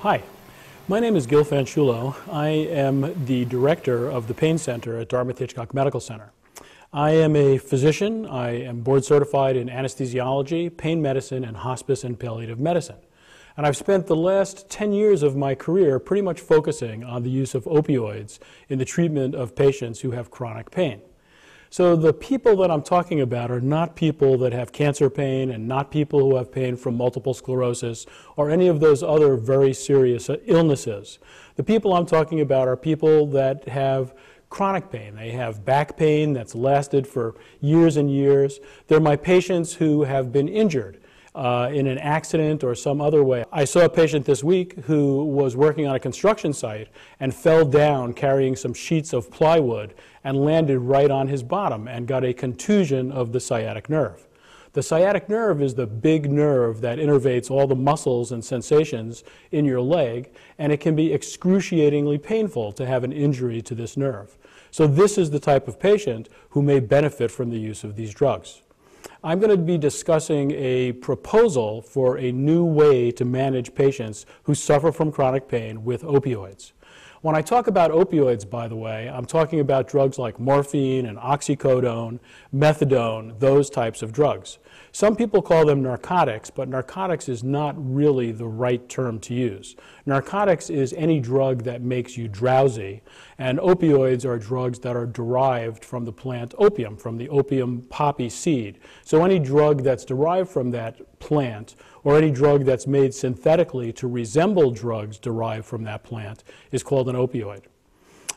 Hi, my name is Gil Fanciullo. I am the director of the Pain Center at Dartmouth Hitchcock Medical Center. I am a physician. I am board certified in anesthesiology, pain medicine, and hospice and palliative medicine. And I've spent the last 10 years of my career pretty much focusing on the use of opioids in the treatment of patients who have chronic pain. So the people that I'm talking about are not people that have cancer pain and not people who have pain from multiple sclerosis or any of those other very serious illnesses. The people I'm talking about are people that have chronic pain. They have back pain that's lasted for years and years. They're my patients who have been injured uh, in an accident or some other way. I saw a patient this week who was working on a construction site and fell down carrying some sheets of plywood and landed right on his bottom and got a contusion of the sciatic nerve. The sciatic nerve is the big nerve that innervates all the muscles and sensations in your leg, and it can be excruciatingly painful to have an injury to this nerve. So this is the type of patient who may benefit from the use of these drugs. I'm going to be discussing a proposal for a new way to manage patients who suffer from chronic pain with opioids. When I talk about opioids, by the way, I'm talking about drugs like morphine and oxycodone, methadone, those types of drugs. Some people call them narcotics, but narcotics is not really the right term to use. Narcotics is any drug that makes you drowsy, and opioids are drugs that are derived from the plant opium, from the opium poppy seed. So any drug that's derived from that plant or any drug that's made synthetically to resemble drugs derived from that plant is called an opioid.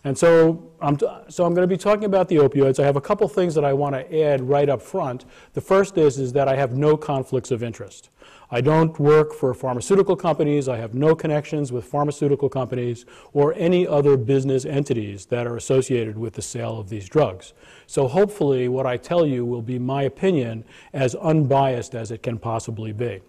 And so I'm, so I'm going to be talking about the opioids. I have a couple things that I want to add right up front. The first is, is that I have no conflicts of interest. I don't work for pharmaceutical companies. I have no connections with pharmaceutical companies or any other business entities that are associated with the sale of these drugs. So hopefully what I tell you will be my opinion as unbiased as it can possibly be.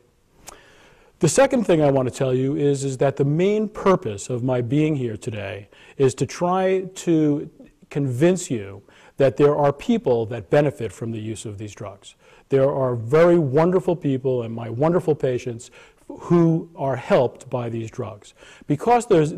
The second thing I want to tell you is, is that the main purpose of my being here today is to try to convince you that there are people that benefit from the use of these drugs. There are very wonderful people and my wonderful patients who are helped by these drugs. Because there's,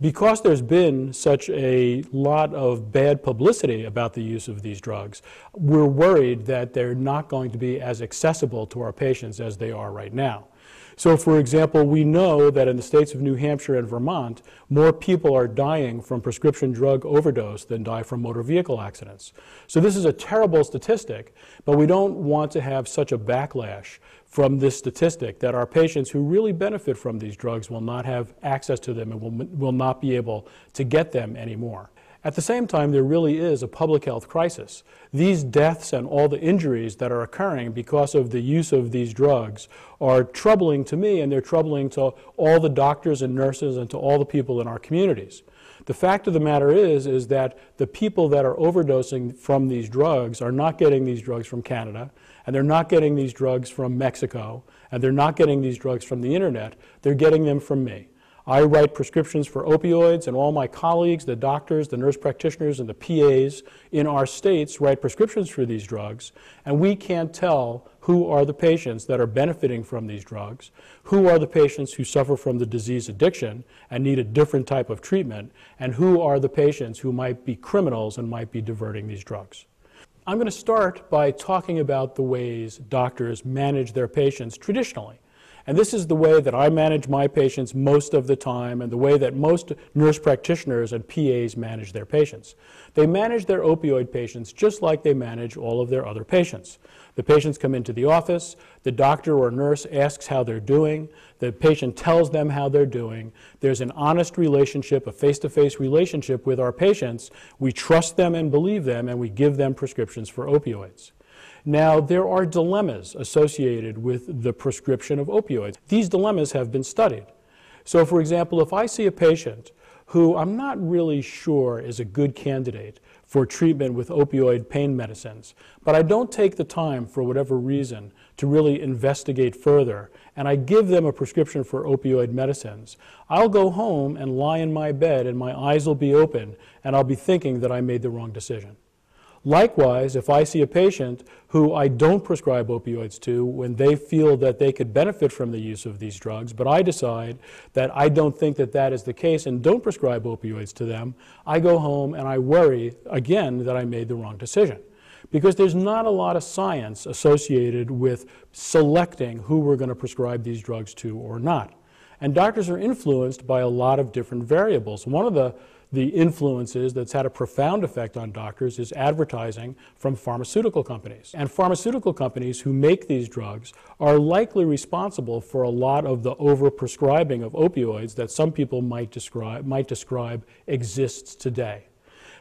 because there's been such a lot of bad publicity about the use of these drugs, we're worried that they're not going to be as accessible to our patients as they are right now. So, for example, we know that in the states of New Hampshire and Vermont, more people are dying from prescription drug overdose than die from motor vehicle accidents. So, this is a terrible statistic, but we don't want to have such a backlash from this statistic that our patients who really benefit from these drugs will not have access to them and will, will not be able to get them anymore. At the same time, there really is a public health crisis. These deaths and all the injuries that are occurring because of the use of these drugs are troubling to me and they're troubling to all the doctors and nurses and to all the people in our communities. The fact of the matter is, is that the people that are overdosing from these drugs are not getting these drugs from Canada, and they're not getting these drugs from Mexico, and they're not getting these drugs from the internet. They're getting them from me. I write prescriptions for opioids, and all my colleagues, the doctors, the nurse practitioners, and the PAs in our states write prescriptions for these drugs, and we can't tell who are the patients that are benefiting from these drugs, who are the patients who suffer from the disease addiction and need a different type of treatment, and who are the patients who might be criminals and might be diverting these drugs. I'm going to start by talking about the ways doctors manage their patients traditionally. And this is the way that I manage my patients most of the time and the way that most nurse practitioners and PAs manage their patients. They manage their opioid patients just like they manage all of their other patients. The patients come into the office, the doctor or nurse asks how they're doing, the patient tells them how they're doing. There's an honest relationship, a face-to-face -face relationship with our patients. We trust them and believe them and we give them prescriptions for opioids. Now, there are dilemmas associated with the prescription of opioids. These dilemmas have been studied. So, for example, if I see a patient who I'm not really sure is a good candidate for treatment with opioid pain medicines, but I don't take the time, for whatever reason, to really investigate further, and I give them a prescription for opioid medicines, I'll go home and lie in my bed and my eyes will be open and I'll be thinking that I made the wrong decision. Likewise, if I see a patient who I don't prescribe opioids to when they feel that they could benefit from the use of these drugs, but I decide that I don't think that that is the case and don't prescribe opioids to them, I go home and I worry again that I made the wrong decision. Because there's not a lot of science associated with selecting who we're going to prescribe these drugs to or not. And doctors are influenced by a lot of different variables. One of the the influences that's had a profound effect on doctors is advertising from pharmaceutical companies. And pharmaceutical companies who make these drugs are likely responsible for a lot of the overprescribing of opioids that some people might describe, might describe exists today.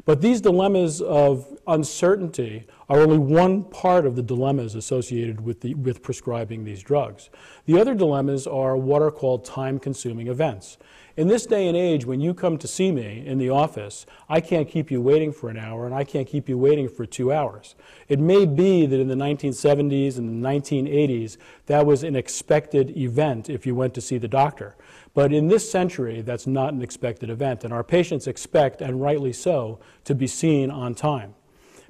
But these dilemmas of uncertainty are only one part of the dilemmas associated with, the, with prescribing these drugs. The other dilemmas are what are called time consuming events. In this day and age, when you come to see me in the office, I can't keep you waiting for an hour and I can't keep you waiting for two hours. It may be that in the 1970s and the 1980s, that was an expected event if you went to see the doctor. But in this century, that's not an expected event, and our patients expect, and rightly so, to be seen on time.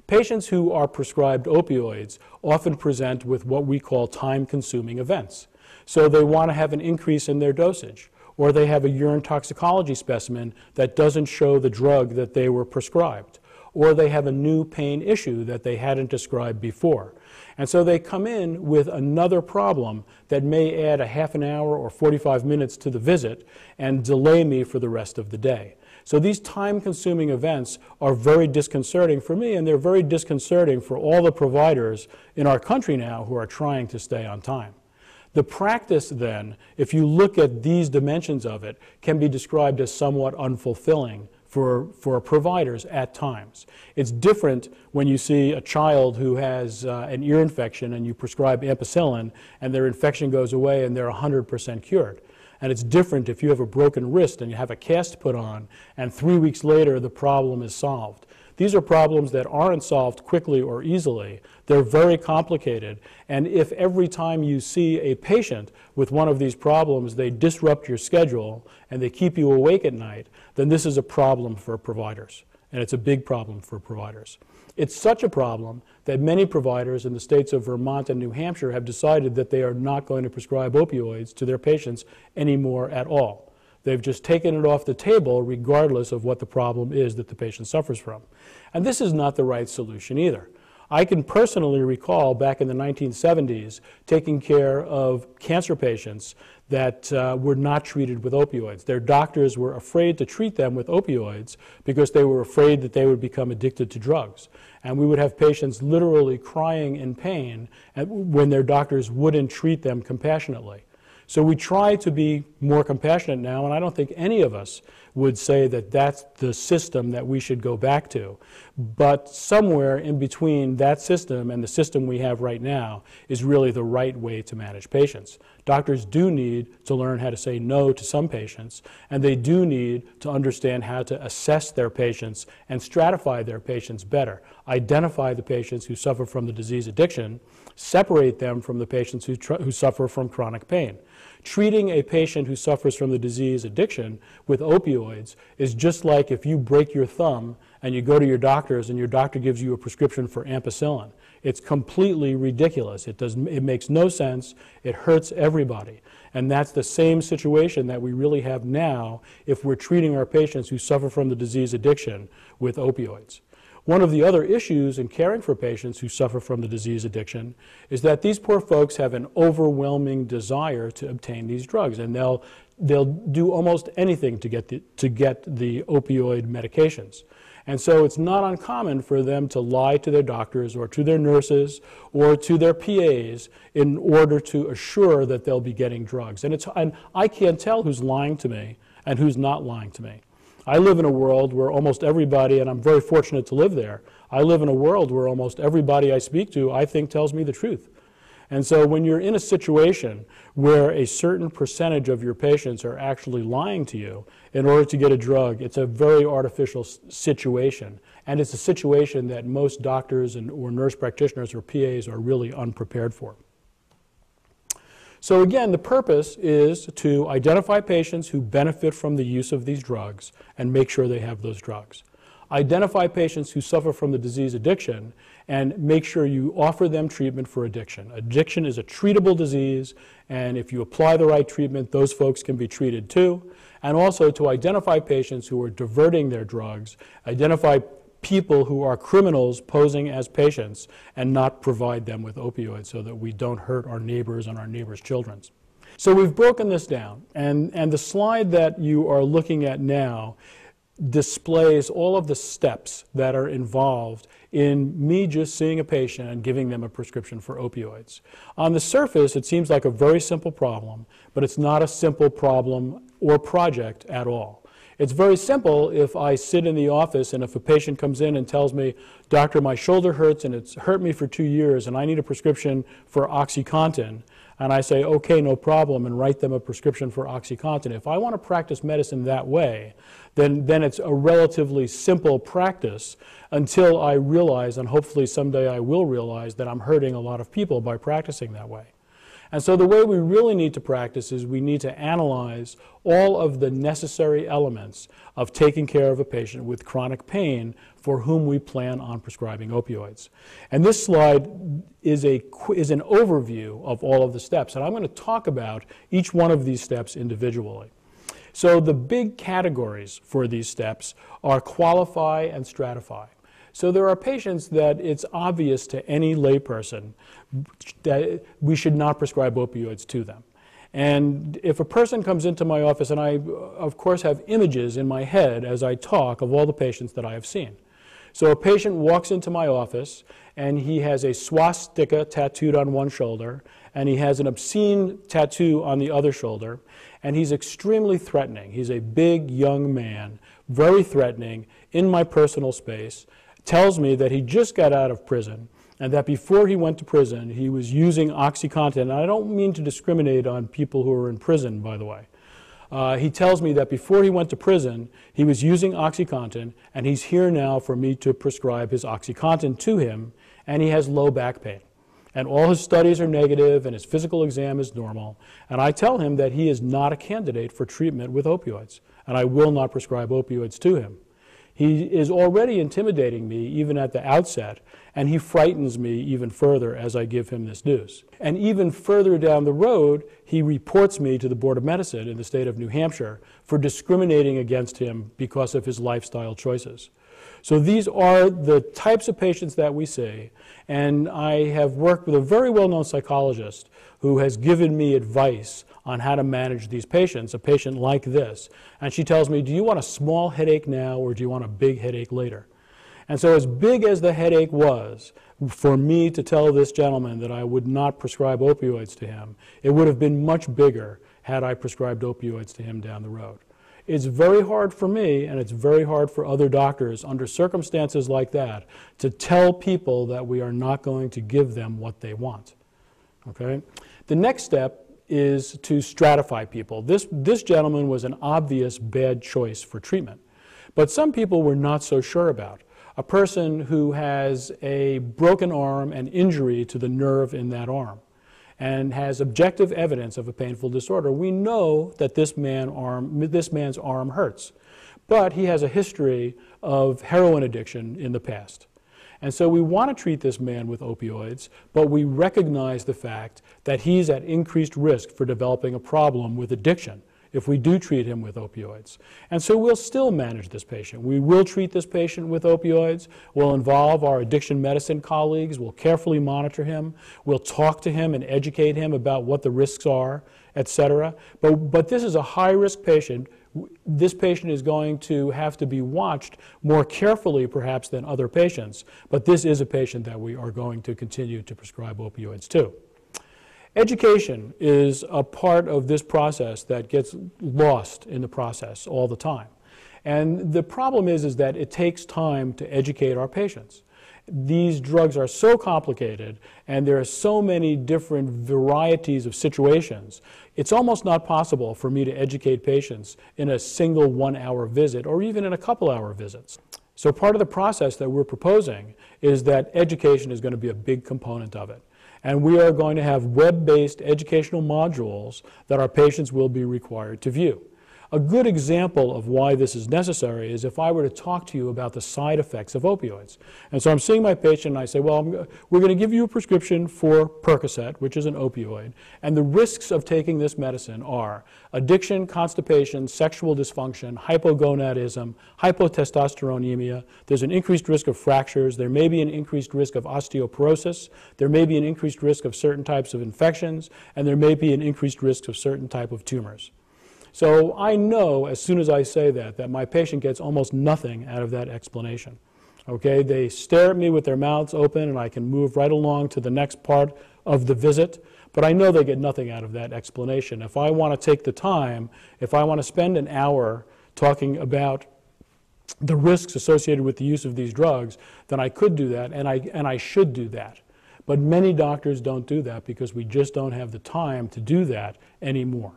Patients who are prescribed opioids often present with what we call time consuming events. So they want to have an increase in their dosage or they have a urine toxicology specimen that doesn't show the drug that they were prescribed, or they have a new pain issue that they hadn't described before. And so they come in with another problem that may add a half an hour or 45 minutes to the visit and delay me for the rest of the day. So these time consuming events are very disconcerting for me, and they're very disconcerting for all the providers in our country now who are trying to stay on time. The practice, then, if you look at these dimensions of it, can be described as somewhat unfulfilling for, for providers at times. It's different when you see a child who has uh, an ear infection and you prescribe ampicillin and their infection goes away and they're 100% cured. And it's different if you have a broken wrist and you have a cast put on and three weeks later the problem is solved. These are problems that aren't solved quickly or easily. They're very complicated. And if every time you see a patient with one of these problems, they disrupt your schedule and they keep you awake at night, then this is a problem for providers. And it's a big problem for providers. It's such a problem that many providers in the states of Vermont and New Hampshire have decided that they are not going to prescribe opioids to their patients anymore at all. They've just taken it off the table regardless of what the problem is that the patient suffers from. And this is not the right solution either. I can personally recall back in the 1970s taking care of cancer patients that uh, were not treated with opioids. Their doctors were afraid to treat them with opioids because they were afraid that they would become addicted to drugs. And we would have patients literally crying in pain when their doctors wouldn't treat them compassionately. So we try to be more compassionate now, and I don't think any of us would say that that's the system that we should go back to. But somewhere in between that system and the system we have right now is really the right way to manage patients. Doctors do need to learn how to say no to some patients, and they do need to understand how to assess their patients and stratify their patients better, identify the patients who suffer from the disease addiction, separate them from the patients who, who suffer from chronic pain. Treating a patient who suffers from the disease addiction with opioids is just like if you break your thumb and you go to your doctors and your doctor gives you a prescription for ampicillin. It's completely ridiculous. It, does, it makes no sense. It hurts everybody. And that's the same situation that we really have now if we're treating our patients who suffer from the disease addiction with opioids. One of the other issues in caring for patients who suffer from the disease addiction is that these poor folks have an overwhelming desire to obtain these drugs, and they'll, they'll do almost anything to get the, to get the opioid medications. And so it's not uncommon for them to lie to their doctors or to their nurses or to their PAs in order to assure that they'll be getting drugs. And, it's, and I can't tell who's lying to me and who's not lying to me. I live in a world where almost everybody, and I'm very fortunate to live there, I live in a world where almost everybody I speak to, I think, tells me the truth. And so when you're in a situation where a certain percentage of your patients are actually lying to you in order to get a drug, it's a very artificial situation. And it's a situation that most doctors and, or nurse practitioners or PAs are really unprepared for. So again, the purpose is to identify patients who benefit from the use of these drugs and make sure they have those drugs. identify patients who suffer from the disease addiction, and make sure you offer them treatment for addiction. Addiction is a treatable disease, and if you apply the right treatment, those folks can be treated too. And also to identify patients who are diverting their drugs, identify people who are criminals posing as patients, and not provide them with opioids so that we don't hurt our neighbors and our neighbors' children. So we've broken this down, and, and the slide that you are looking at now displays all of the steps that are involved in me just seeing a patient and giving them a prescription for opioids. On the surface, it seems like a very simple problem, but it's not a simple problem or project at all. It's very simple if I sit in the office and if a patient comes in and tells me, Doctor, my shoulder hurts and it's hurt me for two years and I need a prescription for OxyContin, and I say, okay, no problem, and write them a prescription for OxyContin. If I want to practice medicine that way, then, then it's a relatively simple practice until I realize, and hopefully someday I will realize, that I'm hurting a lot of people by practicing that way. And so the way we really need to practice is we need to analyze all of the necessary elements of taking care of a patient with chronic pain for whom we plan on prescribing opioids. And this slide is, a, is an overview of all of the steps. And I'm going to talk about each one of these steps individually. So the big categories for these steps are qualify and stratify. So there are patients that it's obvious to any layperson that we should not prescribe opioids to them. And if a person comes into my office, and I, of course, have images in my head as I talk of all the patients that I have seen. So a patient walks into my office, and he has a swastika tattooed on one shoulder, and he has an obscene tattoo on the other shoulder, and he's extremely threatening. He's a big, young man, very threatening, in my personal space, tells me that he just got out of prison and that before he went to prison, he was using OxyContin. And I don't mean to discriminate on people who are in prison, by the way. Uh, he tells me that before he went to prison, he was using OxyContin, and he's here now for me to prescribe his OxyContin to him, and he has low back pain. And all his studies are negative, and his physical exam is normal. And I tell him that he is not a candidate for treatment with opioids, and I will not prescribe opioids to him. He is already intimidating me even at the outset, and he frightens me even further as I give him this news. And even further down the road, he reports me to the Board of Medicine in the state of New Hampshire for discriminating against him because of his lifestyle choices. So these are the types of patients that we see, and I have worked with a very well-known psychologist who has given me advice on how to manage these patients, a patient like this. And she tells me, do you want a small headache now or do you want a big headache later? And so as big as the headache was, for me to tell this gentleman that I would not prescribe opioids to him, it would have been much bigger had I prescribed opioids to him down the road. It's very hard for me, and it's very hard for other doctors under circumstances like that, to tell people that we are not going to give them what they want. Okay? The next step is to stratify people. This, this gentleman was an obvious bad choice for treatment, but some people were not so sure about. A person who has a broken arm and injury to the nerve in that arm and has objective evidence of a painful disorder, we know that this, man arm, this man's arm hurts. But he has a history of heroin addiction in the past. And so we want to treat this man with opioids, but we recognize the fact that he's at increased risk for developing a problem with addiction if we do treat him with opioids. And so we'll still manage this patient. We will treat this patient with opioids. We'll involve our addiction medicine colleagues. We'll carefully monitor him. We'll talk to him and educate him about what the risks are, et cetera. But, but this is a high-risk patient this patient is going to have to be watched more carefully perhaps than other patients, but this is a patient that we are going to continue to prescribe opioids to. Education is a part of this process that gets lost in the process all the time. And the problem is, is that it takes time to educate our patients these drugs are so complicated and there are so many different varieties of situations, it's almost not possible for me to educate patients in a single one hour visit or even in a couple hour visits. So part of the process that we're proposing is that education is going to be a big component of it. And we are going to have web-based educational modules that our patients will be required to view. A good example of why this is necessary is if I were to talk to you about the side effects of opioids. And so I'm seeing my patient and I say, well, I'm, we're going to give you a prescription for Percocet, which is an opioid, and the risks of taking this medicine are addiction, constipation, sexual dysfunction, hypogonadism, hypotestosteronemia. There's an increased risk of fractures. There may be an increased risk of osteoporosis. There may be an increased risk of certain types of infections, and there may be an increased risk of certain type of tumors. So I know as soon as I say that, that my patient gets almost nothing out of that explanation. Okay, they stare at me with their mouths open and I can move right along to the next part of the visit, but I know they get nothing out of that explanation. If I want to take the time, if I want to spend an hour talking about the risks associated with the use of these drugs, then I could do that and I, and I should do that. But many doctors don't do that because we just don't have the time to do that anymore.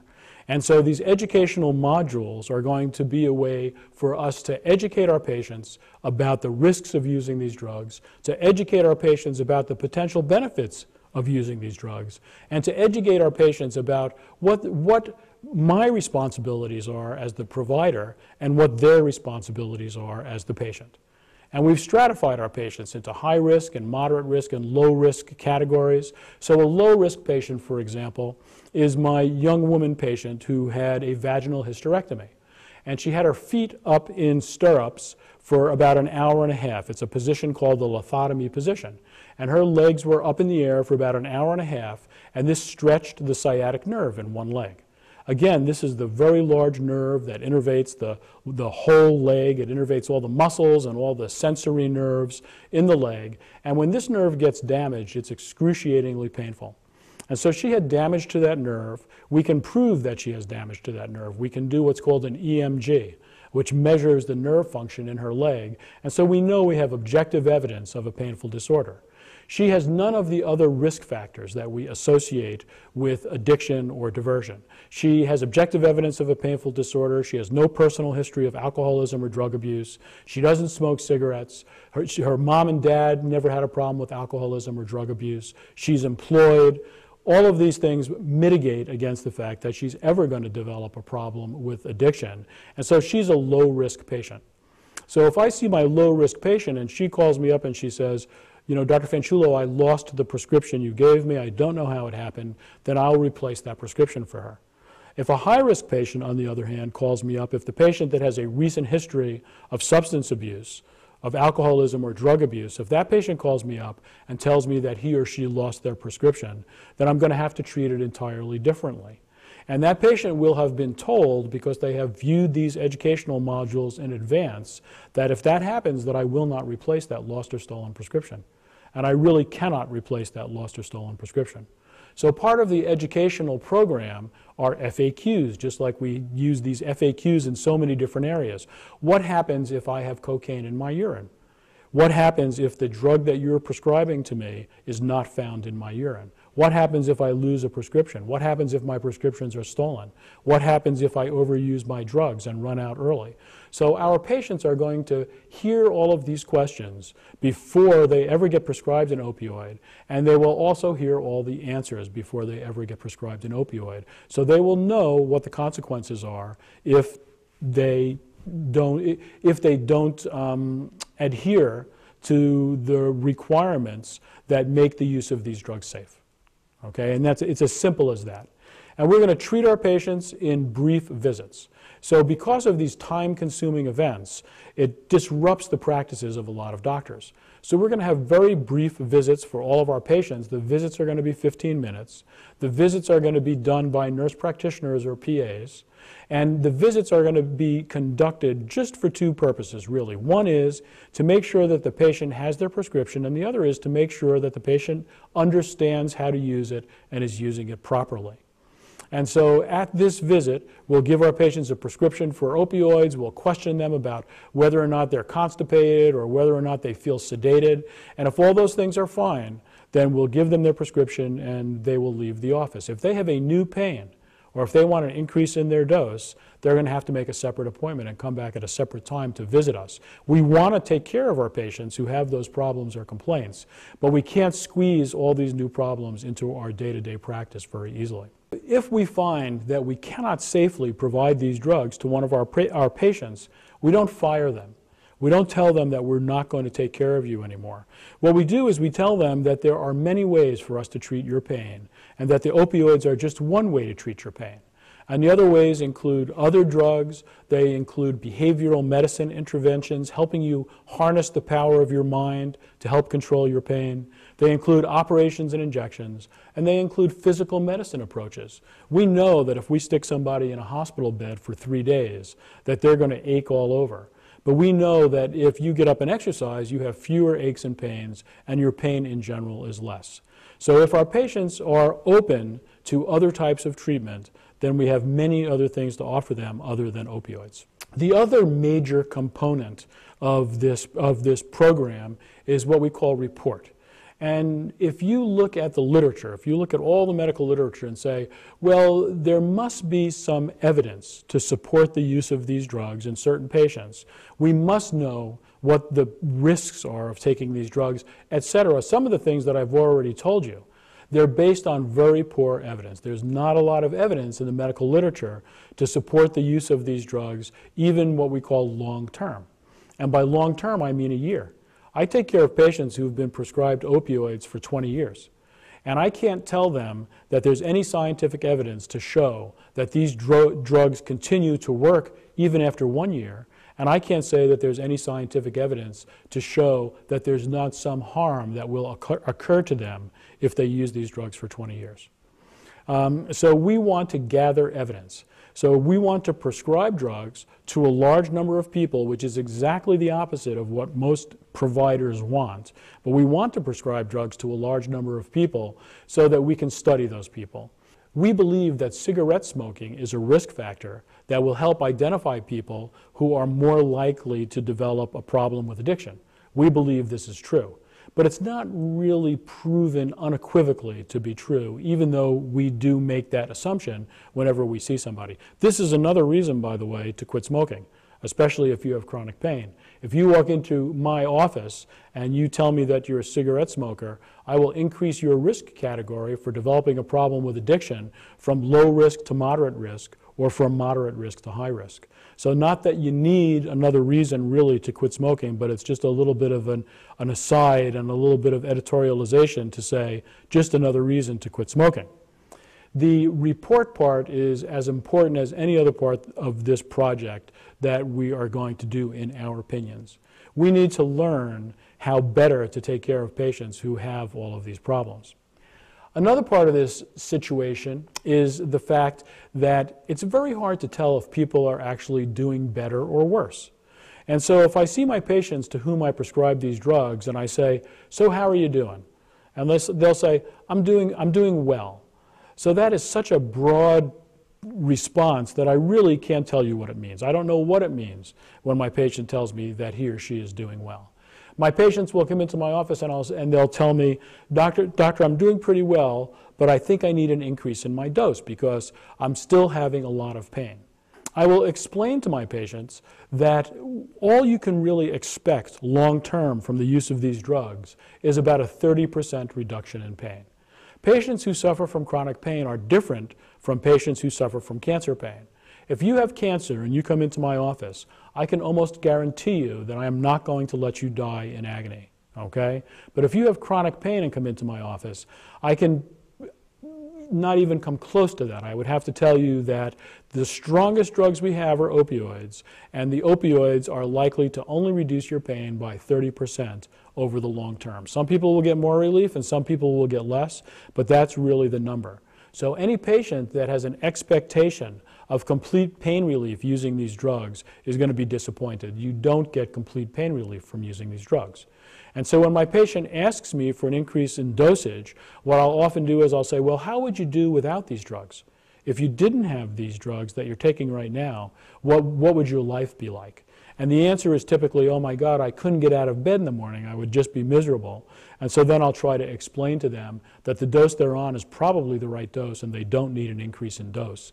And so these educational modules are going to be a way for us to educate our patients about the risks of using these drugs, to educate our patients about the potential benefits of using these drugs, and to educate our patients about what, what my responsibilities are as the provider and what their responsibilities are as the patient. And we've stratified our patients into high risk and moderate risk and low risk categories. So a low risk patient, for example, is my young woman patient who had a vaginal hysterectomy. And she had her feet up in stirrups for about an hour and a half. It's a position called the lithotomy position. And her legs were up in the air for about an hour and a half, and this stretched the sciatic nerve in one leg. Again, this is the very large nerve that innervates the, the whole leg. It innervates all the muscles and all the sensory nerves in the leg. And when this nerve gets damaged, it's excruciatingly painful. And so she had damage to that nerve. We can prove that she has damage to that nerve. We can do what's called an EMG, which measures the nerve function in her leg. And so we know we have objective evidence of a painful disorder. She has none of the other risk factors that we associate with addiction or diversion. She has objective evidence of a painful disorder. She has no personal history of alcoholism or drug abuse. She doesn't smoke cigarettes. Her, she, her mom and dad never had a problem with alcoholism or drug abuse. She's employed. All of these things mitigate against the fact that she's ever going to develop a problem with addiction. And so she's a low risk patient. So if I see my low risk patient and she calls me up and she says, you know, Dr. Fanciullo, I lost the prescription you gave me. I don't know how it happened. Then I'll replace that prescription for her. If a high risk patient, on the other hand, calls me up, if the patient that has a recent history of substance abuse, of alcoholism or drug abuse, if that patient calls me up and tells me that he or she lost their prescription, then I'm going to have to treat it entirely differently. And that patient will have been told, because they have viewed these educational modules in advance, that if that happens, that I will not replace that lost or stolen prescription. And I really cannot replace that lost or stolen prescription. So part of the educational program are FAQs, just like we use these FAQs in so many different areas. What happens if I have cocaine in my urine? What happens if the drug that you're prescribing to me is not found in my urine? What happens if I lose a prescription? What happens if my prescriptions are stolen? What happens if I overuse my drugs and run out early? So our patients are going to hear all of these questions before they ever get prescribed an opioid, and they will also hear all the answers before they ever get prescribed an opioid. So they will know what the consequences are if they don't, if they don't um, adhere to the requirements that make the use of these drugs safe. Okay, and that's, it's as simple as that. And we're going to treat our patients in brief visits. So because of these time-consuming events, it disrupts the practices of a lot of doctors. So we're going to have very brief visits for all of our patients. The visits are going to be 15 minutes. The visits are going to be done by nurse practitioners or PAs. And the visits are going to be conducted just for two purposes, really. One is to make sure that the patient has their prescription, and the other is to make sure that the patient understands how to use it and is using it properly. And so at this visit, we'll give our patients a prescription for opioids. We'll question them about whether or not they're constipated or whether or not they feel sedated. And if all those things are fine, then we'll give them their prescription and they will leave the office. If they have a new pain, or if they want an increase in their dose, they're going to have to make a separate appointment and come back at a separate time to visit us. We want to take care of our patients who have those problems or complaints, but we can't squeeze all these new problems into our day-to-day -day practice very easily. If we find that we cannot safely provide these drugs to one of our, our patients, we don't fire them. We don't tell them that we're not going to take care of you anymore. What we do is we tell them that there are many ways for us to treat your pain and that the opioids are just one way to treat your pain. And the other ways include other drugs, they include behavioral medicine interventions, helping you harness the power of your mind to help control your pain. They include operations and injections, and they include physical medicine approaches. We know that if we stick somebody in a hospital bed for three days, that they're going to ache all over. But we know that if you get up and exercise, you have fewer aches and pains, and your pain in general is less. So if our patients are open to other types of treatment, then we have many other things to offer them other than opioids. The other major component of this, of this program is what we call report. And if you look at the literature, if you look at all the medical literature and say, well, there must be some evidence to support the use of these drugs in certain patients, we must know what the risks are of taking these drugs, et cetera. Some of the things that I've already told you. They're based on very poor evidence. There's not a lot of evidence in the medical literature to support the use of these drugs, even what we call long term. And by long term, I mean a year. I take care of patients who've been prescribed opioids for 20 years. And I can't tell them that there's any scientific evidence to show that these dro drugs continue to work even after one year. And I can't say that there's any scientific evidence to show that there's not some harm that will occur, occur to them if they use these drugs for 20 years. Um, so we want to gather evidence. So we want to prescribe drugs to a large number of people, which is exactly the opposite of what most providers want. But we want to prescribe drugs to a large number of people so that we can study those people. We believe that cigarette smoking is a risk factor that will help identify people who are more likely to develop a problem with addiction. We believe this is true. But it's not really proven unequivocally to be true, even though we do make that assumption whenever we see somebody. This is another reason, by the way, to quit smoking, especially if you have chronic pain. If you walk into my office and you tell me that you're a cigarette smoker, I will increase your risk category for developing a problem with addiction from low risk to moderate risk or from moderate risk to high risk. So not that you need another reason really to quit smoking, but it's just a little bit of an, an aside and a little bit of editorialization to say just another reason to quit smoking. The report part is as important as any other part of this project that we are going to do in our opinions. We need to learn how better to take care of patients who have all of these problems. Another part of this situation is the fact that it's very hard to tell if people are actually doing better or worse. And so if I see my patients to whom I prescribe these drugs and I say, so how are you doing? And they'll say, I'm doing, I'm doing well. So that is such a broad response that I really can't tell you what it means. I don't know what it means when my patient tells me that he or she is doing well. My patients will come into my office and, and they'll tell me, doctor, doctor, I'm doing pretty well, but I think I need an increase in my dose because I'm still having a lot of pain. I will explain to my patients that all you can really expect long term from the use of these drugs is about a 30% reduction in pain. Patients who suffer from chronic pain are different from patients who suffer from cancer pain. If you have cancer and you come into my office, I can almost guarantee you that I am not going to let you die in agony, okay? But if you have chronic pain and come into my office, I can not even come close to that. I would have to tell you that the strongest drugs we have are opioids, and the opioids are likely to only reduce your pain by 30% over the long term. Some people will get more relief and some people will get less, but that's really the number. So any patient that has an expectation of complete pain relief using these drugs is going to be disappointed. You don't get complete pain relief from using these drugs. And so when my patient asks me for an increase in dosage, what I'll often do is I'll say, well, how would you do without these drugs? If you didn't have these drugs that you're taking right now, what, what would your life be like? And the answer is typically, oh my God, I couldn't get out of bed in the morning. I would just be miserable. And so then I'll try to explain to them that the dose they're on is probably the right dose and they don't need an increase in dose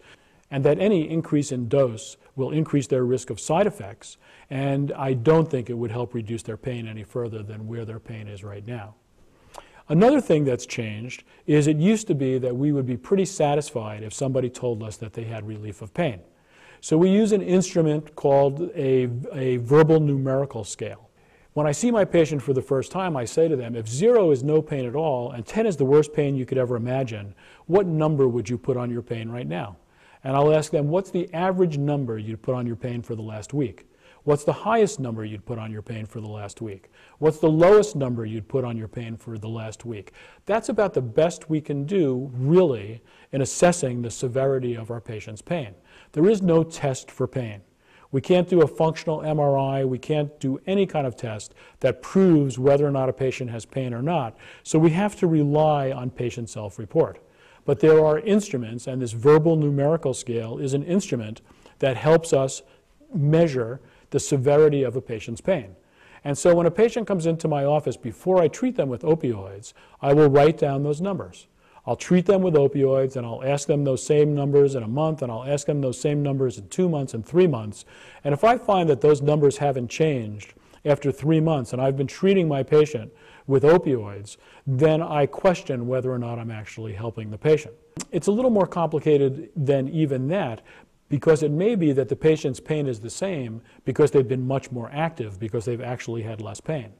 and that any increase in dose will increase their risk of side effects, and I don't think it would help reduce their pain any further than where their pain is right now. Another thing that's changed is it used to be that we would be pretty satisfied if somebody told us that they had relief of pain. So we use an instrument called a, a verbal numerical scale. When I see my patient for the first time, I say to them, if zero is no pain at all and 10 is the worst pain you could ever imagine, what number would you put on your pain right now? And I'll ask them, what's the average number you'd put on your pain for the last week? What's the highest number you'd put on your pain for the last week? What's the lowest number you'd put on your pain for the last week? That's about the best we can do, really, in assessing the severity of our patient's pain. There is no test for pain. We can't do a functional MRI. We can't do any kind of test that proves whether or not a patient has pain or not. So we have to rely on patient self-report. But there are instruments, and this verbal numerical scale is an instrument that helps us measure the severity of a patient's pain. And so when a patient comes into my office, before I treat them with opioids, I will write down those numbers. I'll treat them with opioids and I'll ask them those same numbers in a month and I'll ask them those same numbers in two months and three months. And if I find that those numbers haven't changed after three months and I've been treating my patient with opioids, then I question whether or not I'm actually helping the patient. It's a little more complicated than even that, because it may be that the patient's pain is the same because they've been much more active because they've actually had less pain.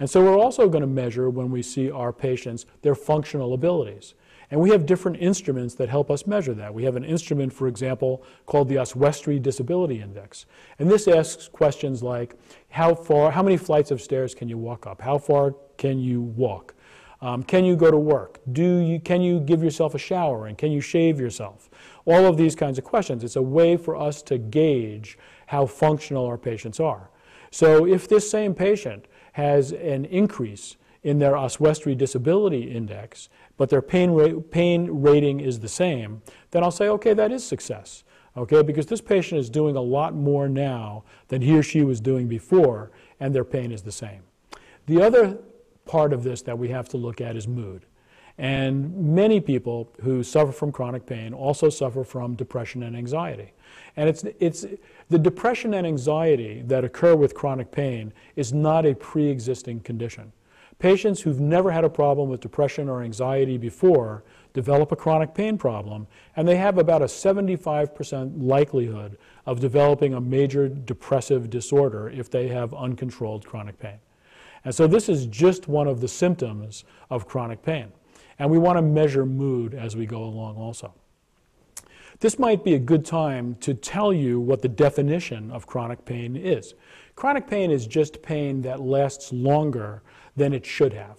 And so we're also going to measure when we see our patients their functional abilities. And we have different instruments that help us measure that. We have an instrument, for example, called the Oswestry Disability Index. And this asks questions like, how far, how many flights of stairs can you walk up? How far can you walk? Um, can you go to work? Do you, can you give yourself a shower? And can you shave yourself? All of these kinds of questions. It's a way for us to gauge how functional our patients are. So if this same patient has an increase in their Oswestry Disability Index, but their pain, ra pain rating is the same, then I'll say, okay, that is success. Okay, because this patient is doing a lot more now than he or she was doing before, and their pain is the same. The other part of this that we have to look at is mood. And many people who suffer from chronic pain also suffer from depression and anxiety. And it's, it's the depression and anxiety that occur with chronic pain is not a pre-existing condition. Patients who've never had a problem with depression or anxiety before develop a chronic pain problem, and they have about a 75% likelihood of developing a major depressive disorder if they have uncontrolled chronic pain. And so this is just one of the symptoms of chronic pain. And we want to measure mood as we go along also. This might be a good time to tell you what the definition of chronic pain is. Chronic pain is just pain that lasts longer than it should have.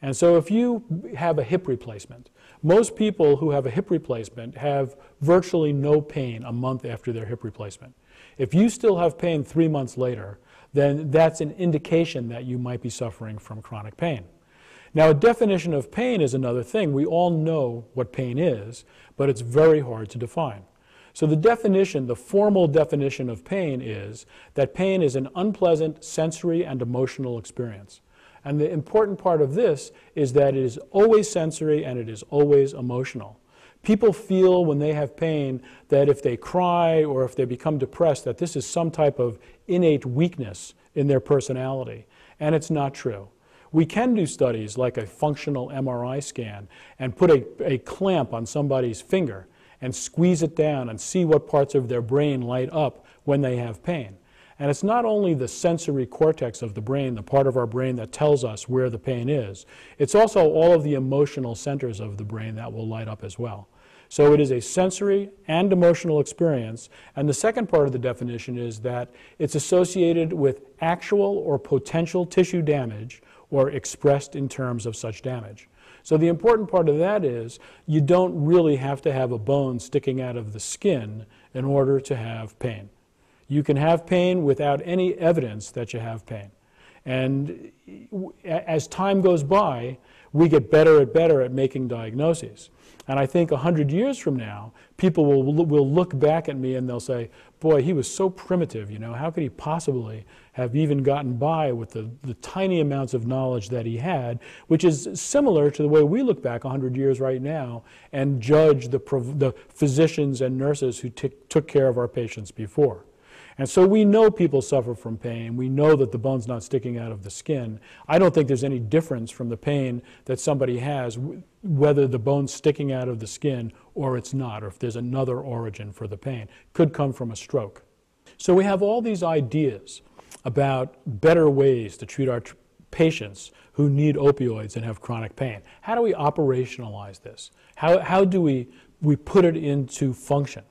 And so if you have a hip replacement, most people who have a hip replacement have virtually no pain a month after their hip replacement. If you still have pain three months later, then that's an indication that you might be suffering from chronic pain. Now, a definition of pain is another thing. We all know what pain is, but it's very hard to define. So the definition, the formal definition of pain is that pain is an unpleasant sensory and emotional experience. And the important part of this is that it is always sensory and it is always emotional. People feel when they have pain that if they cry or if they become depressed, that this is some type of innate weakness in their personality. And it's not true. We can do studies like a functional MRI scan and put a, a clamp on somebody's finger and squeeze it down and see what parts of their brain light up when they have pain. And it's not only the sensory cortex of the brain, the part of our brain that tells us where the pain is, it's also all of the emotional centers of the brain that will light up as well. So it is a sensory and emotional experience. And the second part of the definition is that it's associated with actual or potential tissue damage or expressed in terms of such damage. So the important part of that is you don't really have to have a bone sticking out of the skin in order to have pain. You can have pain without any evidence that you have pain. And as time goes by, we get better and better at making diagnoses. And I think 100 years from now, people will, will look back at me and they'll say, boy, he was so primitive, you know, how could he possibly have even gotten by with the, the tiny amounts of knowledge that he had, which is similar to the way we look back 100 years right now and judge the, the physicians and nurses who took care of our patients before. And so we know people suffer from pain. We know that the bone's not sticking out of the skin. I don't think there's any difference from the pain that somebody has, whether the bone's sticking out of the skin or it's not, or if there's another origin for the pain. Could come from a stroke. So we have all these ideas about better ways to treat our patients who need opioids and have chronic pain. How do we operationalize this? How, how do we, we put it into function?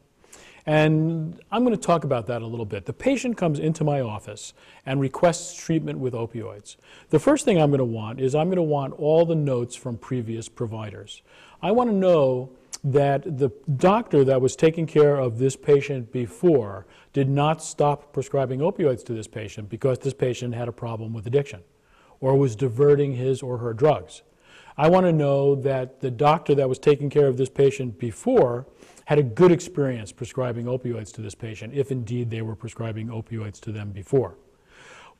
And I'm going to talk about that a little bit. The patient comes into my office and requests treatment with opioids. The first thing I'm going to want is I'm going to want all the notes from previous providers. I want to know that the doctor that was taking care of this patient before did not stop prescribing opioids to this patient because this patient had a problem with addiction or was diverting his or her drugs. I want to know that the doctor that was taking care of this patient before had a good experience prescribing opioids to this patient, if indeed they were prescribing opioids to them before.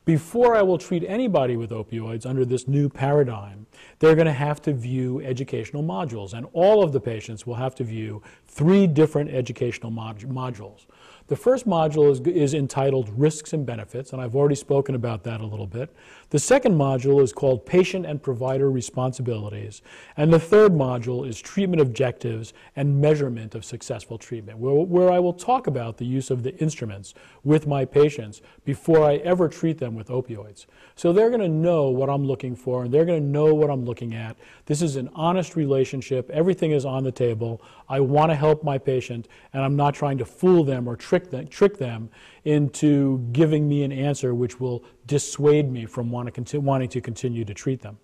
Before I will treat anybody with opioids under this new paradigm, they're going to have to view educational modules, and all of the patients will have to view three different educational mod modules. The first module is, is, entitled Risks and Benefits, and I've already spoken about that a little bit. The second module is called Patient and Provider Responsibilities, and the third module is Treatment Objectives and Measurement of Successful Treatment, where, where I will talk about the use of the instruments with my patients before I ever treat them with opioids. So they're going to know what I'm looking for, and they're going to know what I'm looking at. This is an honest relationship. Everything is on the table. I want to help my patient, and I'm not trying to fool them or trick them, trick them into giving me an answer which will dissuade me from wanting to continue to treat them.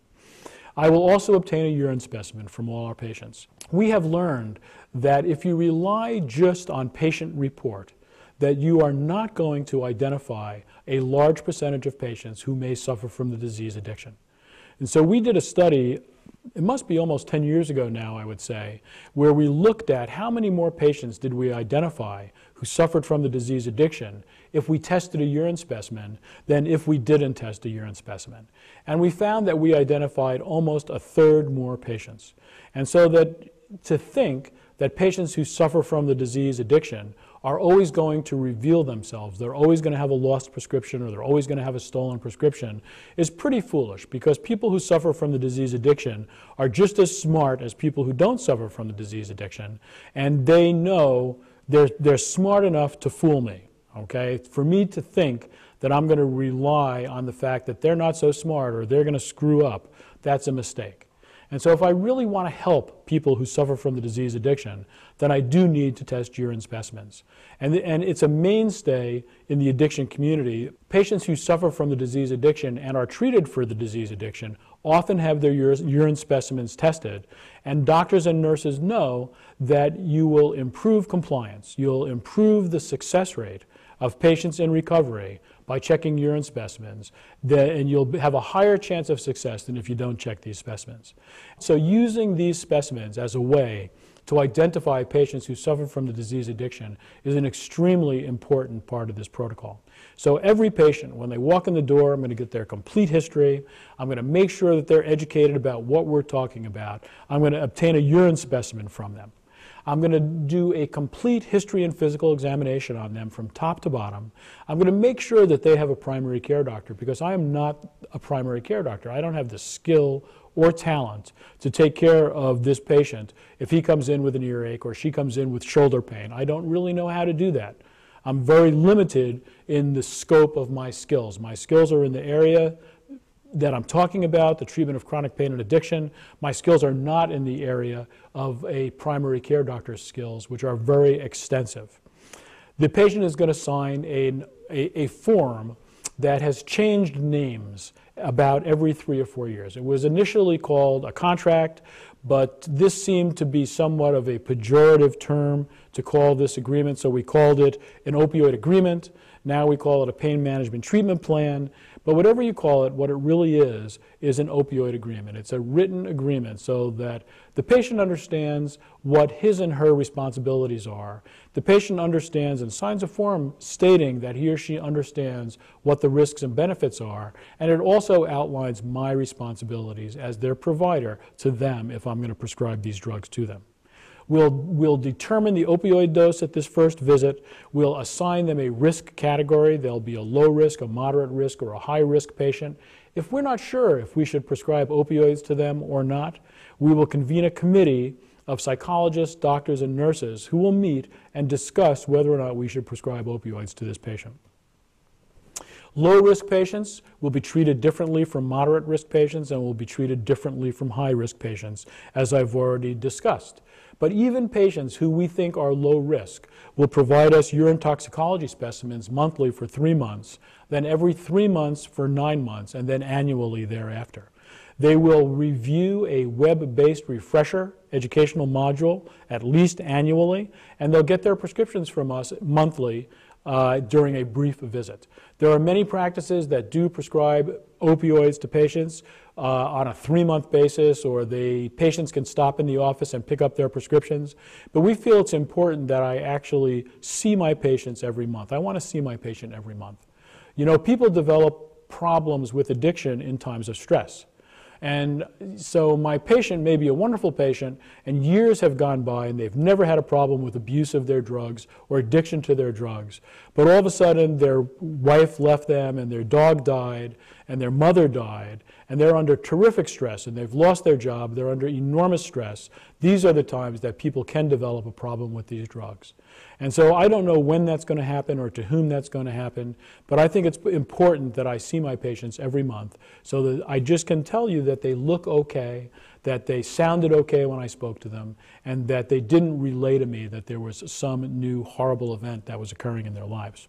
I will also obtain a urine specimen from all our patients. We have learned that if you rely just on patient report, that you are not going to identify a large percentage of patients who may suffer from the disease addiction. And so we did a study it must be almost 10 years ago now, I would say, where we looked at how many more patients did we identify who suffered from the disease addiction if we tested a urine specimen than if we didn't test a urine specimen. And we found that we identified almost a third more patients. And so that to think that patients who suffer from the disease addiction are always going to reveal themselves, they're always going to have a lost prescription or they're always going to have a stolen prescription, is pretty foolish because people who suffer from the disease addiction are just as smart as people who don't suffer from the disease addiction, and they know they're, they're smart enough to fool me. Okay? For me to think that I'm going to rely on the fact that they're not so smart or they're going to screw up, that's a mistake. And so if I really want to help people who suffer from the disease addiction, then I do need to test urine specimens. And, and it's a mainstay in the addiction community. Patients who suffer from the disease addiction and are treated for the disease addiction often have their urine specimens tested. And doctors and nurses know that you will improve compliance, you'll improve the success rate of patients in recovery by checking urine specimens, and you'll have a higher chance of success than if you don't check these specimens. So using these specimens as a way to identify patients who suffer from the disease addiction is an extremely important part of this protocol. So every patient, when they walk in the door, I'm going to get their complete history. I'm going to make sure that they're educated about what we're talking about. I'm going to obtain a urine specimen from them. I'm going to do a complete history and physical examination on them from top to bottom. I'm going to make sure that they have a primary care doctor because I am not a primary care doctor. I don't have the skill or talent to take care of this patient if he comes in with an earache or she comes in with shoulder pain. I don't really know how to do that. I'm very limited in the scope of my skills. My skills are in the area that I'm talking about, the treatment of chronic pain and addiction, my skills are not in the area of a primary care doctor's skills, which are very extensive. The patient is going to sign a, a, a form that has changed names about every three or four years. It was initially called a contract, but this seemed to be somewhat of a pejorative term to call this agreement, so we called it an opioid agreement. Now we call it a pain management treatment plan. But whatever you call it, what it really is, is an opioid agreement. It's a written agreement so that the patient understands what his and her responsibilities are. The patient understands and signs a form stating that he or she understands what the risks and benefits are. And it also outlines my responsibilities as their provider to them if I'm going to prescribe these drugs to them. We'll, we'll determine the opioid dose at this first visit. We'll assign them a risk category. They'll be a low risk, a moderate risk, or a high risk patient. If we're not sure if we should prescribe opioids to them or not, we will convene a committee of psychologists, doctors, and nurses who will meet and discuss whether or not we should prescribe opioids to this patient. Low risk patients will be treated differently from moderate risk patients and will be treated differently from high risk patients, as I've already discussed. But even patients who we think are low risk will provide us urine toxicology specimens monthly for three months, then every three months for nine months, and then annually thereafter. They will review a web-based refresher educational module at least annually, and they'll get their prescriptions from us monthly uh, during a brief visit. There are many practices that do prescribe opioids to patients uh, on a three-month basis, or the patients can stop in the office and pick up their prescriptions. But we feel it's important that I actually see my patients every month. I want to see my patient every month. You know, people develop problems with addiction in times of stress. And so my patient may be a wonderful patient, and years have gone by, and they've never had a problem with abuse of their drugs or addiction to their drugs. But all of a sudden, their wife left them, and their dog died, and their mother died, and they're under terrific stress, and they've lost their job, they're under enormous stress. These are the times that people can develop a problem with these drugs. And so I don't know when that's going to happen or to whom that's going to happen, but I think it's important that I see my patients every month so that I just can tell you that they look okay, that they sounded okay when I spoke to them, and that they didn't relay to me that there was some new horrible event that was occurring in their lives.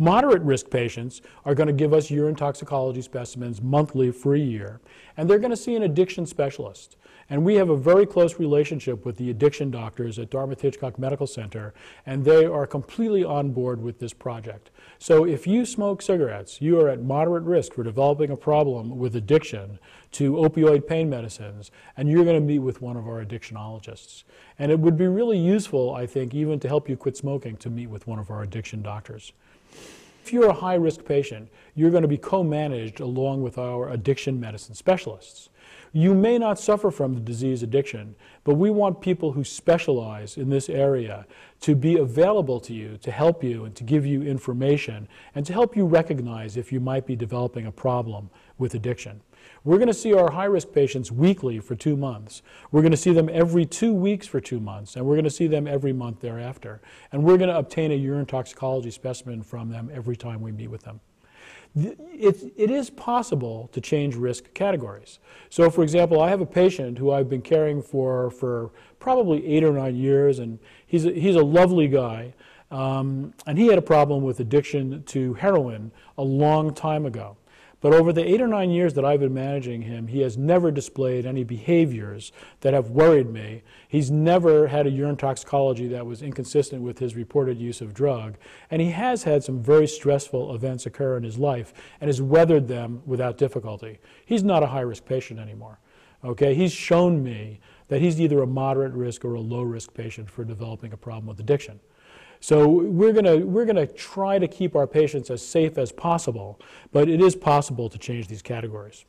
Moderate risk patients are going to give us urine toxicology specimens monthly for a year, and they're going to see an addiction specialist. And we have a very close relationship with the addiction doctors at Dartmouth Hitchcock Medical Center, and they are completely on board with this project. So if you smoke cigarettes, you are at moderate risk for developing a problem with addiction to opioid pain medicines, and you're going to meet with one of our addictionologists. And it would be really useful, I think, even to help you quit smoking, to meet with one of our addiction doctors. If you're a high risk patient, you're going to be co managed along with our addiction medicine specialists. You may not suffer from the disease addiction, but we want people who specialize in this area to be available to you, to help you, and to give you information, and to help you recognize if you might be developing a problem with addiction. We're going to see our high risk patients weekly for two months. We're going to see them every two weeks for two months, and we're going to see them every month thereafter. And we're going to obtain a urine toxicology specimen from them every time we meet with them it, it is possible to change risk categories. So for example, I have a patient who I've been caring for for probably eight or nine years, and he's a, he's a lovely guy. Um, and he had a problem with addiction to heroin a long time ago. But over the eight or nine years that I've been managing him, he has never displayed any behaviors that have worried me. He's never had a urine toxicology that was inconsistent with his reported use of drug. And he has had some very stressful events occur in his life and has weathered them without difficulty. He's not a high risk patient anymore. Okay, he's shown me that he's either a moderate risk or a low risk patient for developing a problem with addiction. So we're going we're gonna try to keep our patients as safe as possible, but it is possible to change these categories.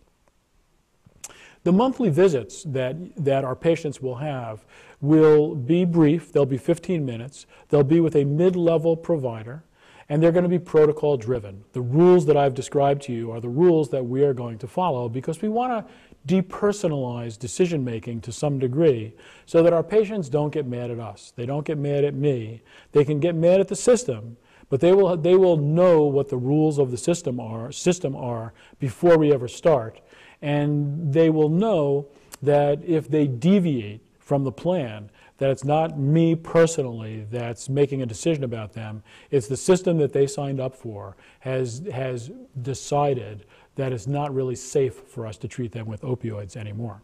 The monthly visits that, that our patients will have will be brief. They'll be 15 minutes. They'll be with a mid-level provider, and they're going to be protocol driven. The rules that I've described to you are the rules that we are going to follow because we want to depersonalize decision making to some degree so that our patients don't get mad at us. They don't get mad at me. They can get mad at the system, but they will, they will know what the rules of the system are, system are before we ever start. And they will know that if they deviate from the plan, that it's not me personally that's making a decision about them. It's the system that they signed up for has, has decided that it's not really safe for us to treat them with opioids anymore.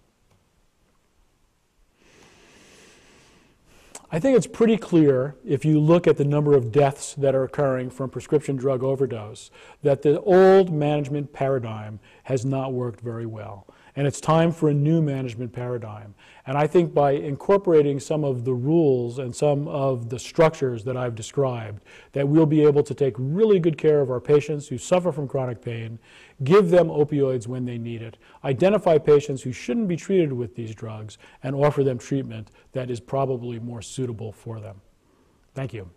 I think it's pretty clear if you look at the number of deaths that are occurring from prescription drug overdose that the old management paradigm has not worked very well. And it's time for a new management paradigm. And I think by incorporating some of the rules and some of the structures that I've described, that we'll be able to take really good care of our patients who suffer from chronic pain, give them opioids when they need it, identify patients who shouldn't be treated with these drugs, and offer them treatment that is probably more suitable for them. Thank you.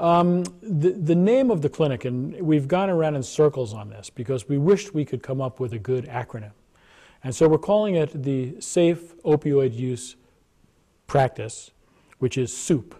Um, the, the name of the clinic, and we've gone around in circles on this because we wished we could come up with a good acronym. And so we're calling it the Safe Opioid Use Practice, which is SOUP,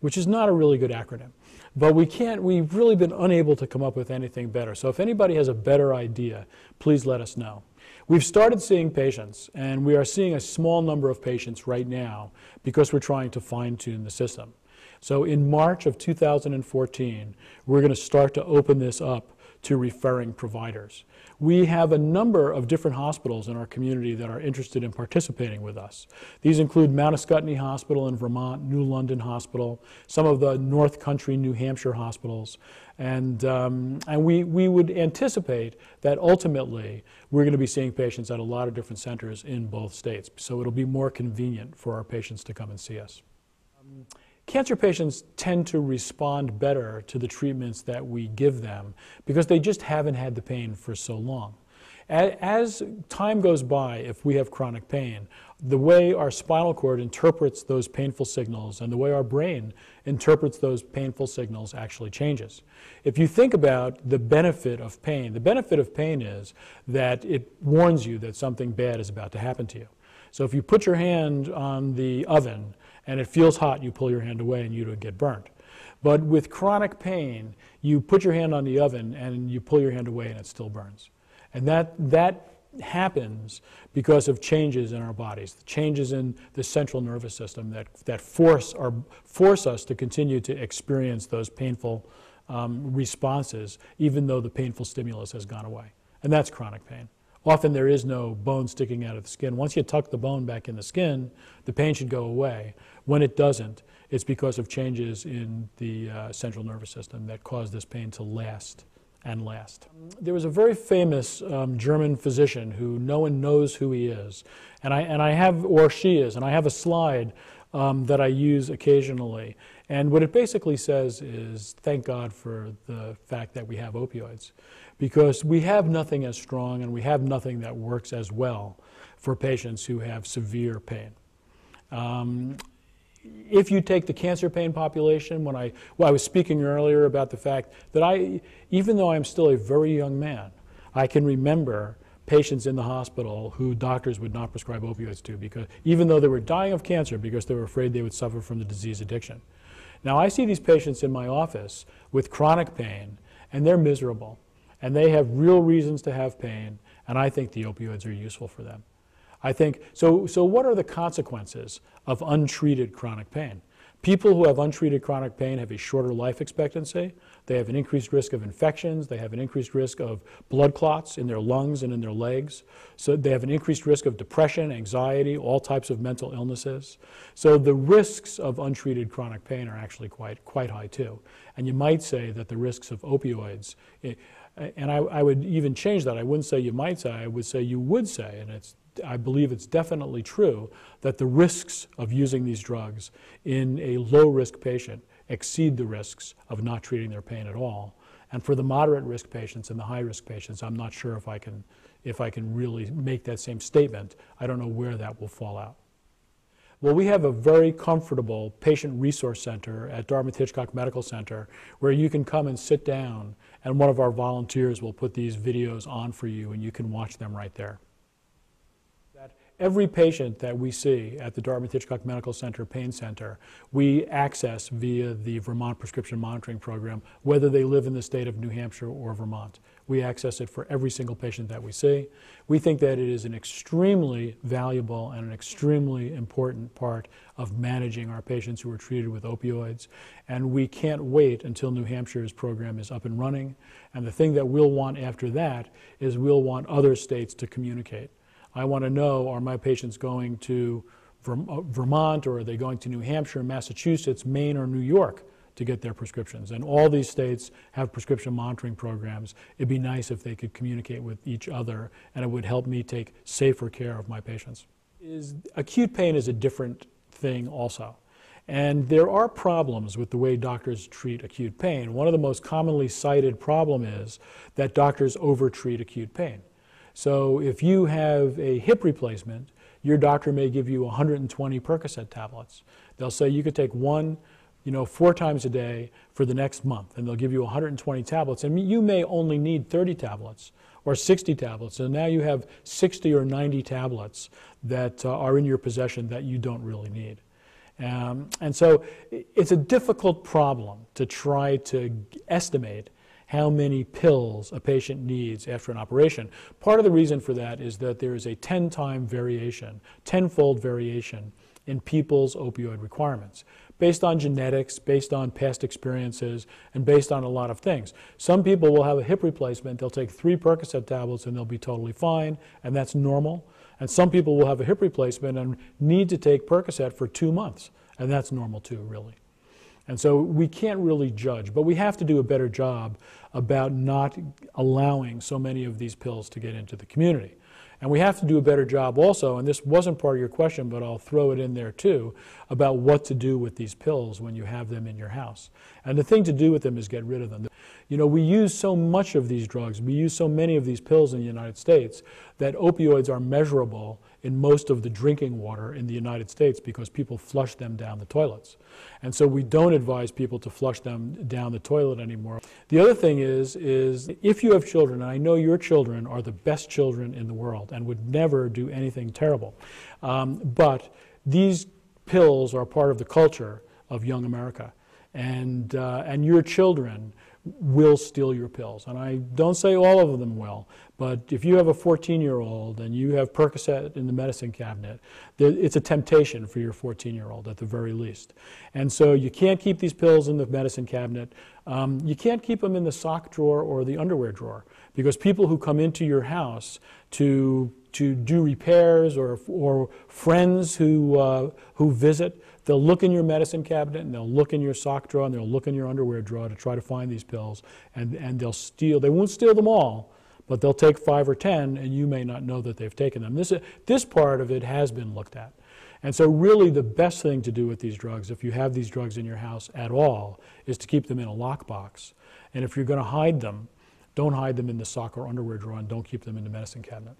which is not a really good acronym. But we can't, we've really been unable to come up with anything better. So if anybody has a better idea, please let us know. We've started seeing patients, and we are seeing a small number of patients right now because we're trying to fine tune the system. So in March of 2014, we're going to start to open this up to referring providers. We have a number of different hospitals in our community that are interested in participating with us. These include Mount Ascutney Hospital in Vermont, New London Hospital, some of the North Country, New Hampshire hospitals, and, um, and we, we would anticipate that ultimately we're going to be seeing patients at a lot of different centers in both states. So it'll be more convenient for our patients to come and see us. Um, Cancer patients tend to respond better to the treatments that we give them because they just haven't had the pain for so long. As time goes by, if we have chronic pain, the way our spinal cord interprets those painful signals and the way our brain interprets those painful signals actually changes. If you think about the benefit of pain, the benefit of pain is that it warns you that something bad is about to happen to you. So if you put your hand on the oven and it feels hot, you pull your hand away and you don't get burnt. But with chronic pain, you put your hand on the oven and you pull your hand away and it still burns. And that, that happens because of changes in our bodies, the changes in the central nervous system that, that force, our, force us to continue to experience those painful um, responses, even though the painful stimulus has gone away. And that's chronic pain. Often there is no bone sticking out of the skin. Once you tuck the bone back in the skin, the pain should go away. When it doesn't, it's because of changes in the uh, central nervous system that cause this pain to last and last. There was a very famous um, German physician who no one knows who he is, and I, and I have, or she is, and I have a slide um, that I use occasionally. And what it basically says is thank God for the fact that we have opioids because we have nothing as strong and we have nothing that works as well for patients who have severe pain. Um, if you take the cancer pain population, when I, well, I was speaking earlier about the fact that I, even though I'm still a very young man, I can remember patients in the hospital who doctors would not prescribe opioids to because even though they were dying of cancer because they were afraid they would suffer from the disease addiction. Now I see these patients in my office with chronic pain and they're miserable and they have real reasons to have pain, and I think the opioids are useful for them. I think, so, so what are the consequences of untreated chronic pain? People who have untreated chronic pain have a shorter life expectancy. They have an increased risk of infections. They have an increased risk of blood clots in their lungs and in their legs. So they have an increased risk of depression, anxiety, all types of mental illnesses. So the risks of untreated chronic pain are actually quite, quite high too. And you might say that the risks of opioids, eh, and I, I, would even change that. I wouldn't say you might say, I would say you would say, and it's, I believe it's definitely true, that the risks of using these drugs in a low risk patient exceed the risks of not treating their pain at all. And for the moderate risk patients and the high risk patients, I'm not sure if I can, if I can really make that same statement. I don't know where that will fall out. Well, we have a very comfortable patient resource center at Dartmouth Hitchcock Medical Center where you can come and sit down and one of our volunteers will put these videos on for you and you can watch them right there. Every patient that we see at the Dartmouth Hitchcock Medical Center Pain Center, we access via the Vermont Prescription Monitoring Program, whether they live in the state of New Hampshire or Vermont. We access it for every single patient that we see. We think that it is an extremely valuable and an extremely important part of managing our patients who are treated with opioids. And we can't wait until New Hampshire's program is up and running. And the thing that we'll want after that is we'll want other states to communicate. I want to know are my patients going to uh, Vermont or are they going to New Hampshire, Massachusetts, Maine, or New York to get their prescriptions? And all these states have prescription monitoring programs. It'd be nice if they could communicate with each other and it would help me take safer care of my patients. Is, acute pain is a different thing also. And there are problems with the way doctors treat acute pain. One of the most commonly cited problem is that doctors overtreat acute pain. So if you have a hip replacement, your doctor may give you 120 Percocet tablets. They'll say you could take one, you know, four times a day for the next month, and they'll give you 120 tablets. And you may only need 30 tablets or 60 tablets, and now you have 60 or 90 tablets that uh, are in your possession that you don't really need. Um, and so it's a difficult problem to try to estimate how many pills a patient needs after an operation. Part of the reason for that is that there is a 10 time variation, tenfold variation in people's opioid requirements based on genetics, based on past experiences, and based on a lot of things. Some people will have a hip replacement, they'll take three Percocet tablets and they'll be totally fine, and that's normal. And some people will have a hip replacement and need to take Percocet for two months, and that's normal too, really. And so we can't really judge, but we have to do a better job about not allowing so many of these pills to get into the community. And we have to do a better job also, and this wasn't part of your question, but I'll throw it in there too, about what to do with these pills when you have them in your house. And the thing to do with them is get rid of them. You know, we use so much of these drugs, we use so many of these pills in the United States that opioids are measurable in most of the drinking water in the United States because people flush them down the toilets. And so we don't advise people to flush them down the toilet anymore. The other thing is, is if you have children, and I know your children are the best children in the world and would never do anything terrible, um, but these pills are part of the culture of young America. And, uh, and your children will steal your pills. And I don't say all of them will, but if you have a 14 year old and you have Percocet in the medicine cabinet, it's a temptation for your 14 year old at the very least. And so you can't keep these pills in the medicine cabinet. Um, you can't keep them in the sock drawer or the underwear drawer because people who come into your house to, to do repairs or, or friends who, uh, who visit, they'll look in your medicine cabinet and they'll look in your sock drawer and they'll look in your underwear drawer to try to find these pills and, and they'll steal. They won't steal them all, but they'll take five or ten and you may not know that they've taken them. This, this part of it has been looked at. And so really the best thing to do with these drugs, if you have these drugs in your house at all, is to keep them in a lockbox. And if you're going to hide them, don't hide them in the sock or underwear drawer and don't keep them in the medicine cabinet.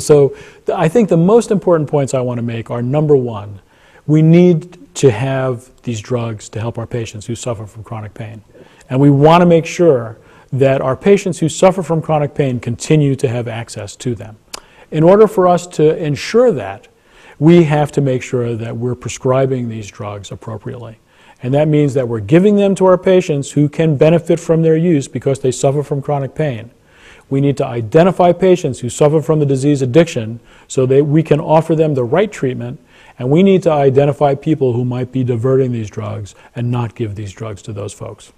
So I think the most important points I want to make are number one, we need to have these drugs to help our patients who suffer from chronic pain. And we want to make sure that our patients who suffer from chronic pain continue to have access to them. In order for us to ensure that, we have to make sure that we're prescribing these drugs appropriately. And that means that we're giving them to our patients who can benefit from their use because they suffer from chronic pain. We need to identify patients who suffer from the disease addiction so that we can offer them the right treatment. And we need to identify people who might be diverting these drugs and not give these drugs to those folks.